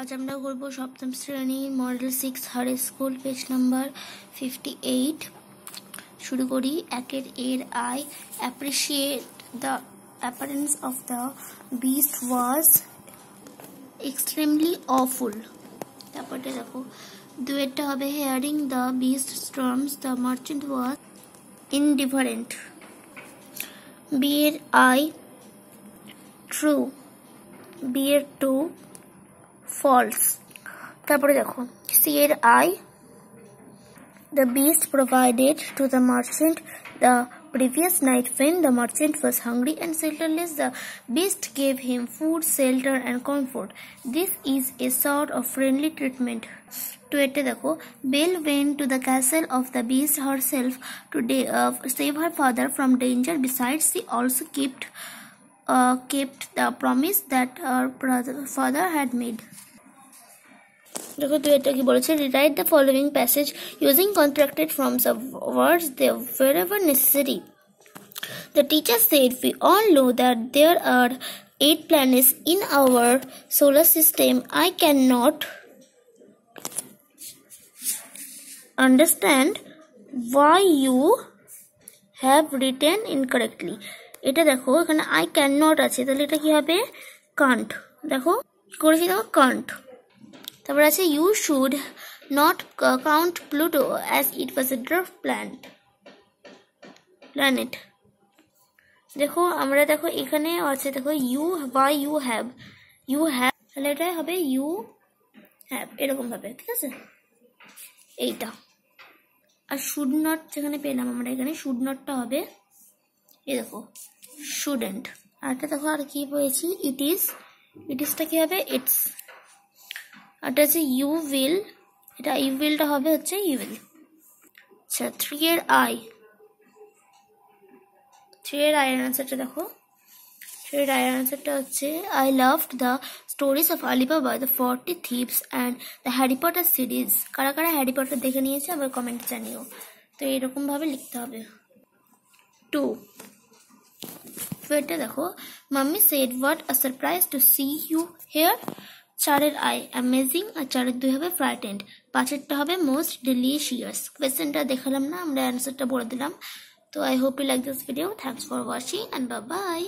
আজ আমরা করব সপ্তম শ্রেণি মডেল সিক্স হারে school page number fifty eight শুরু করি, একের এর i appreciate the appearance of the beast was extremely awful তারপরটা দেখো, দুয়েরটা হবে hearing the beast storms the merchant was indifferent বিয়ের আই ট্রু বিয়ের টু ফলস তারপরে দেখো সি এর I The beast provided to the merchant the previous night when the merchant was hungry and shelterless. The beast gave him food, shelter, and comfort. This is a sort of friendly treatment. To এটা দেখো Belle went to the castle of the beast herself to uh, save her father from danger. Besides, she also kept uh, kept the promise that her brother, father had made. দেখো তুই এটা কি বলেছে rewrite the following passage using contracted forms of words they wherever necessary. The teacher said we all know that there are eight planets in our solar system. I cannot understand why you have written incorrectly. এটা দেখো, এখানে I can not আছে। তাহলে এটা কি হবে? Kant দেখো, করেছি দেখো কান্ট তারপর আছে you should not count Pluto as it was a dwarf plant planet দেখো, আমরা দেখো, এখানে আছে, দেখো you by you have you have তাহলে এটা হবে ইউ হ্যাভ এরকম ভাবে ঠিক আছে? এইটা। আর শুড নট যেখানে পেলাম আমরা, এখানে শুড নটটা হবে এই দেখো শুডেন্ট আর একটা দেখো, আর কি পেয়েছি ইট ইজ ইট ইজটা কী হবে? ইটস এটা হচ্ছে ইউ উইল এটা ইউ উইলটা হবে হচ্ছে ইউ উইল আচ্ছা থ্রি এর আই থ্রি এর আই আনসারটা দেখো। থ্রি এর আই আনসারটা হচ্ছে I love the stories of Ali Baba the forty thieves and the Harry Potter series কারা কারা হ্যারি পটার দেখে নিয়েছে আবার কমেন্ট জানিও। তো এরকমভাবে লিখতে হবে। টু এটা দেখো। Mummy said what a surprise to see you here চারের আই অ্যামেজিং আর চারের দুই হবে ফ্রাইটেন্ড পাঁচেরটা হবে মোস্ট ডেলিশিয়াস কোয়েশ্চেনটা দেখালাম না, আমরা অ্যান্সারটা বলে দিলাম। তো I hope you like this video thanks for watching and bye